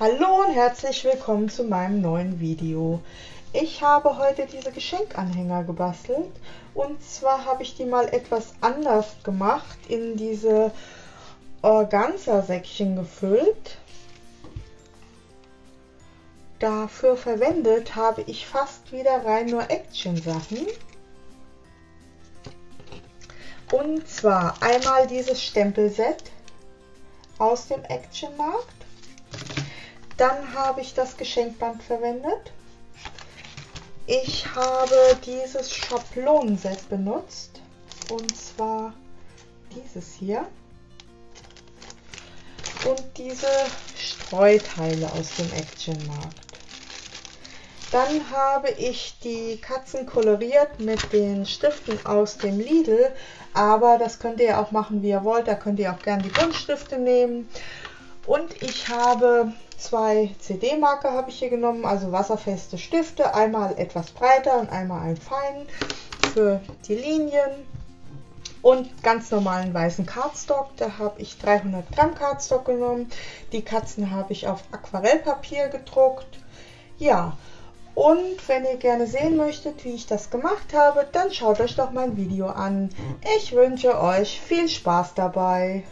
Hallo und herzlich willkommen zu meinem neuen Video. Ich habe heute diese Geschenkanhänger gebastelt und zwar habe ich die mal etwas anders gemacht, in diese Organza-Säckchen gefüllt. Dafür verwendet habe ich fast wieder rein nur Action-Sachen. Und zwar einmal dieses Stempelset aus dem Action-Markt. Dann habe ich das Geschenkband verwendet. Ich habe dieses Schablonenset benutzt. Und zwar dieses hier. Und diese Streuteile aus dem Actionmarkt. Dann habe ich die Katzen koloriert mit den Stiften aus dem Lidl. Aber das könnt ihr auch machen, wie ihr wollt. Da könnt ihr auch gerne die Buntstifte nehmen. Und ich habe zwei CD-Marker habe ich hier genommen, also wasserfeste Stifte, einmal etwas breiter und einmal ein fein für die Linien und ganz normalen weißen Cardstock. Da habe ich 300 Gramm Cardstock genommen. Die Katzen habe ich auf Aquarellpapier gedruckt. Ja, und wenn ihr gerne sehen möchtet, wie ich das gemacht habe, dann schaut euch doch mein Video an. Ich wünsche euch viel Spaß dabei.